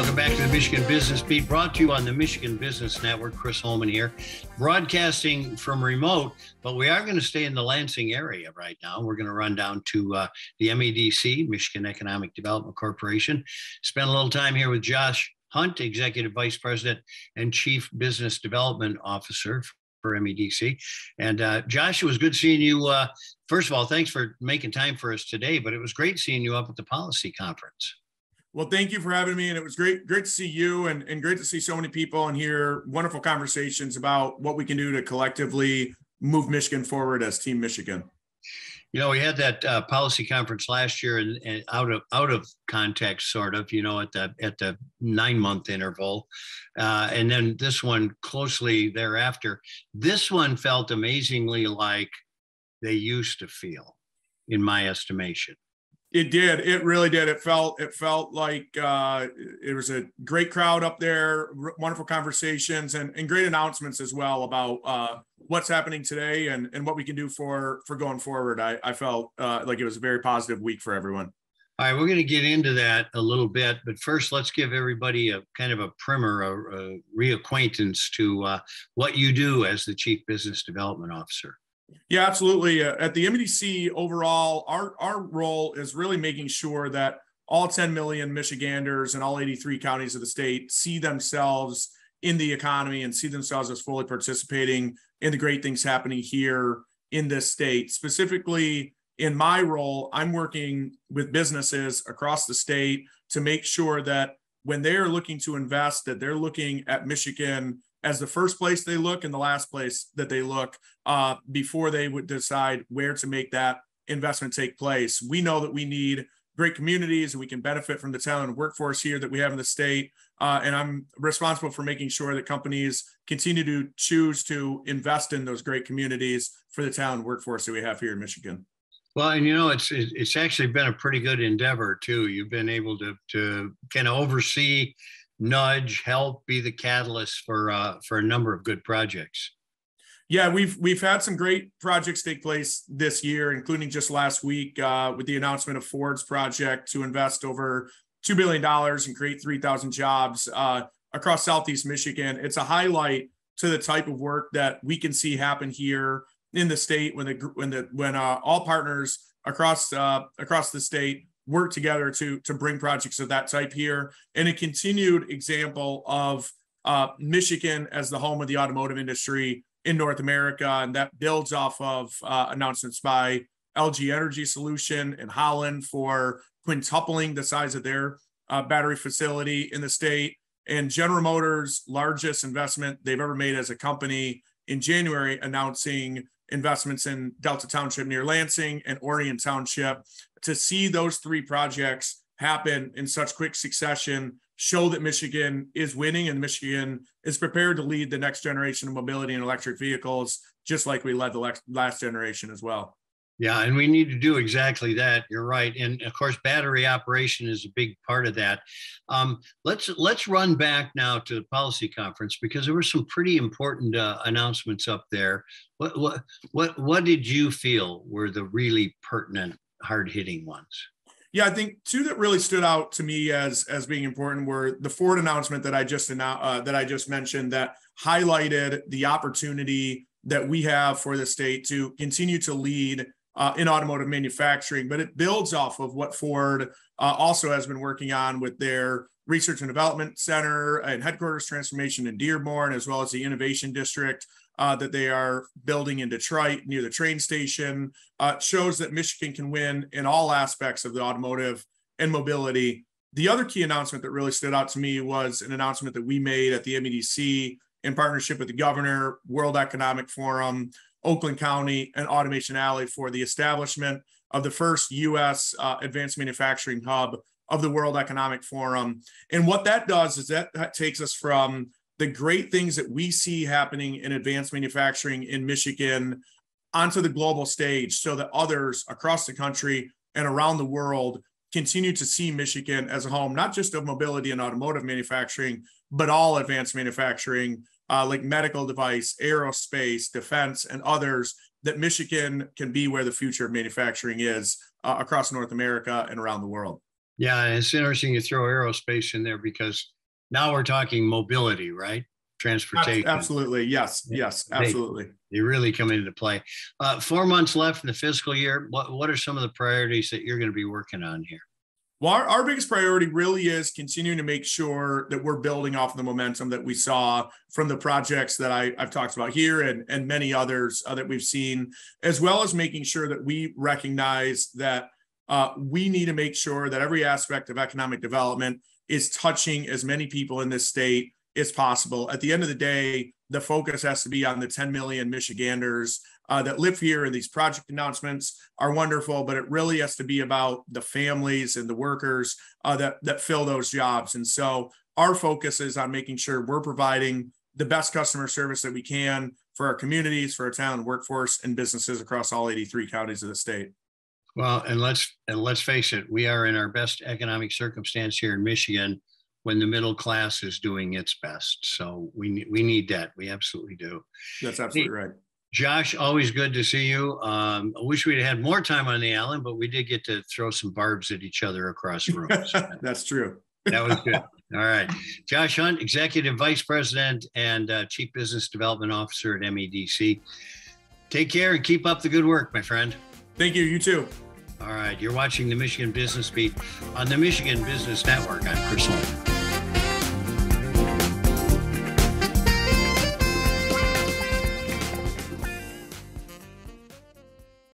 Welcome back to the Michigan Business Beat, brought to you on the Michigan Business Network. Chris Holman here, broadcasting from remote, but we are going to stay in the Lansing area right now. We're going to run down to uh, the MEDC, Michigan Economic Development Corporation, spend a little time here with Josh Hundt, Executive Vice President and Chief Business Development Officer for MEDC. And uh, Josh, it was good seeing you. Uh, first of all, thanks for making time for us today, but it was great seeing you up at the policy conference. Well, thank you for having me. And it was great, great to see you and, and great to see so many people and hear wonderful conversations about what we can do to collectively move Michigan forward as Team Michigan. You know, we had that uh, policy conference last year and, and, out of out of context, sort of. You know, at the at the nine month interval, uh, and then this one closely thereafter. This one felt amazingly like they used to feel, in my estimation. It did. It really did. It felt. It felt like uh, it was a great crowd up there. Wonderful conversations and, and great announcements as well about uh, what's happening today and, and what we can do for for going forward. I, I felt uh, like it was a very positive week for everyone. All right, we're going to get into that a little bit, but first, let's give everybody a kind of a primer, a, a reacquaintance to uh, what you do as the Chief Business Development Officer. Yeah, absolutely. Uh, at the MDC overall, our, our role is really making sure that all 10 million Michiganders and all 83 counties of the state see themselves in the economy and see themselves as fully participating in the great things happening here in this state. Specifically, in my role, I'm working with businesses across the state to make sure that when they are looking to invest, that they're looking at Michigan as the first place they look and the last place that they look uh, before they would decide where to make that investment take place. We know that we need great communities and we can benefit from the talent and workforce here that we have in the state. Uh, and I'm responsible for making sure that companies continue to choose to invest in those great communities for the talent workforce that we have here in Michigan. Well, and you know, it's it's actually been a pretty good endeavor too. You've been able to to kind of oversee nudge, help, be the catalyst for uh, for a number of good projects. Yeah, we've we've had some great projects take place this year, including just last week uh, with the announcement of Ford's project to invest over two billion dollars and create three thousand jobs uh, across Southeast Michigan. It's a highlight to the type of work that we can see happen here in the state when the when the when uh, all partners across uh, across the state work together to to bring projects of that type here. And a continued example of uh, Michigan as the home of the automotive industry in North America, and that builds off of uh, announcements by LG Energy Solution in Holland for quintupling the size of their uh, battery facility in the state, and General Motors' largest investment they've ever made as a company in January, announcing investments in Delta Township near Lansing and Orion Township to see those three projects happen in such quick succession show that Michigan is winning and Michigan is prepared to lead the next generation of mobility and electric vehicles, just like we led the last generation as well. Yeah, and we need to do exactly that. You're right, and of course, battery operation is a big part of that. Um, let's let's run back now to the policy conference because there were some pretty important uh, announcements up there. What what what what did you feel were the really pertinent hard hitting ones? Yeah, I think two that really stood out to me as as being important were the Ford announcement that I just uh, that I just mentioned that highlighted the opportunity that we have for the state to continue to lead uh, in automotive manufacturing, but it builds off of what Ford uh, also has been working on with their research and development center and headquarters transformation in Dearborn, as well as the innovation district uh, that they are building in Detroit near the train station uh, shows that Michigan can win in all aspects of the automotive and mobility. The other key announcement that really stood out to me was an announcement that we made at the MEDC in partnership with the governor, World Economic Forum, Oakland County, and Automation Alley for the establishment of the first U.S. Uh, advanced manufacturing hub of the World Economic Forum. And what that does is that, that takes us from the great things that we see happening in advanced manufacturing in Michigan onto the global stage so that others across the country and around the world continue to see Michigan as a home, not just of mobility and automotive manufacturing, but all advanced manufacturing uh, like medical device, aerospace, defense, and others, that Michigan can be where the future of manufacturing is uh, across North America and around the world. Yeah, it's interesting you throw aerospace in there because now we're talking mobility, right? Transportation. Absolutely. Yes. Yes. Absolutely. They, they really come into play. Uh, four months left in the fiscal year. What, what are some of the priorities that you're going to be working on here? Well, our, our biggest priority really is continuing to make sure that we're building off the momentum that we saw from the projects that I, have talked about here and, and many others uh, that we've seen, as well as making sure that we recognize that uh, we need to make sure that every aspect of economic development is touching as many people in this state as possible. At the end of the day, the focus has to be on the 10 million Michiganders uh, that live here and these project announcements are wonderful but it really has to be about the families and the workers uh, that that fill those jobs. And so our focus is on making sure we're providing the best customer service that we can for our communities for our town workforce and businesses across all 83 counties of the state. Well and let's and let's face it we are in our best economic circumstance here in michigan when the middle class is doing its best so we we need that we absolutely do that's absolutely right Josh, always good to see you. Um, I wish we'd had more time on the island, but we did get to throw some barbs at each other across the room. That's true. that was good. All right. Josh Hundt, Executive Vice President and uh, Chief Business Development Officer at MEDC. Take care and keep up the good work, my friend. Thank you. You too. All right. You're watching the Michigan Business Beat on the Michigan Business Network. I'm Chris Holman.